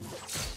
you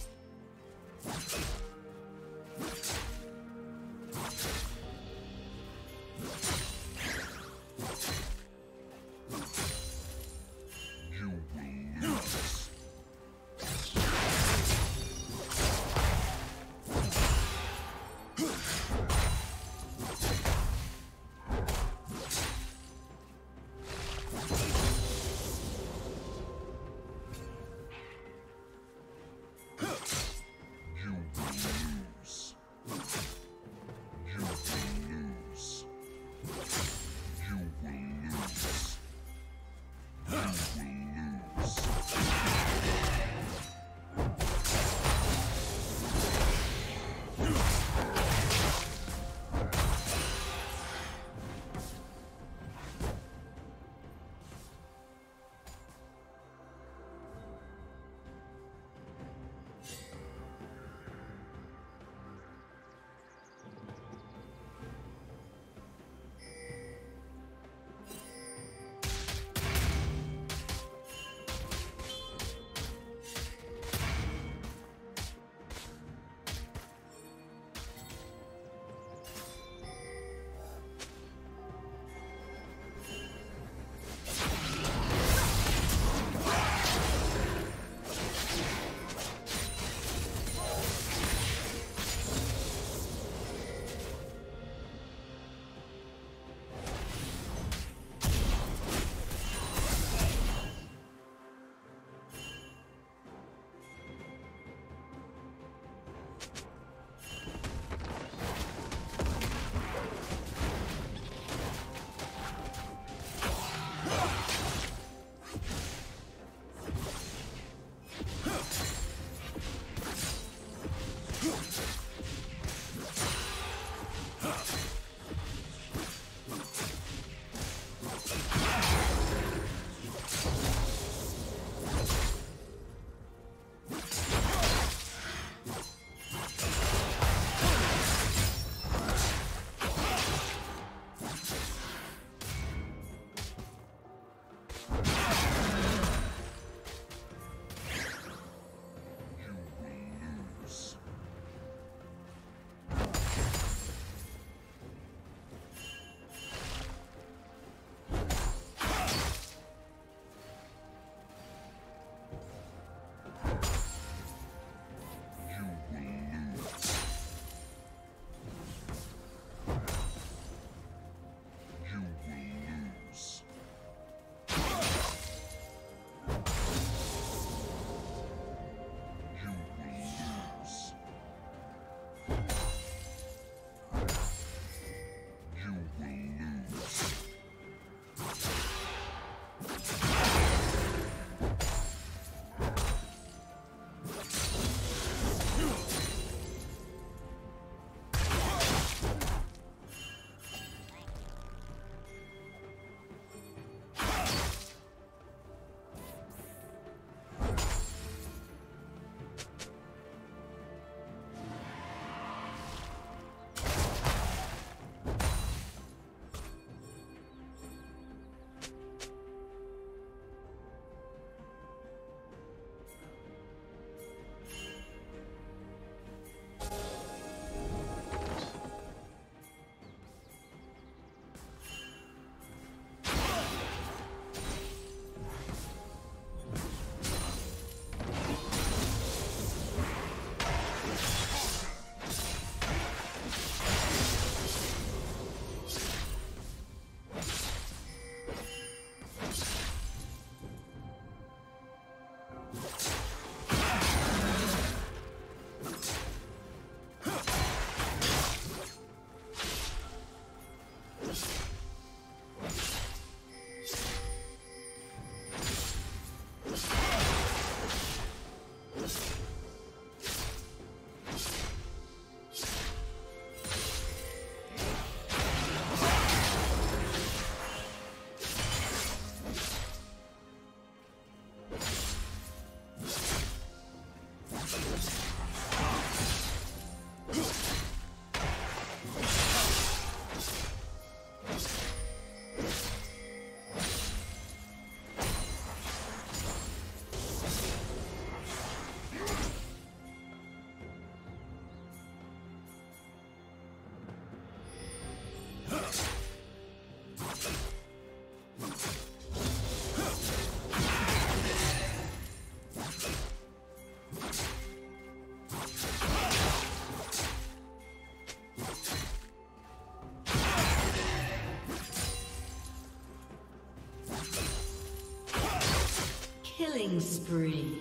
spree.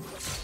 you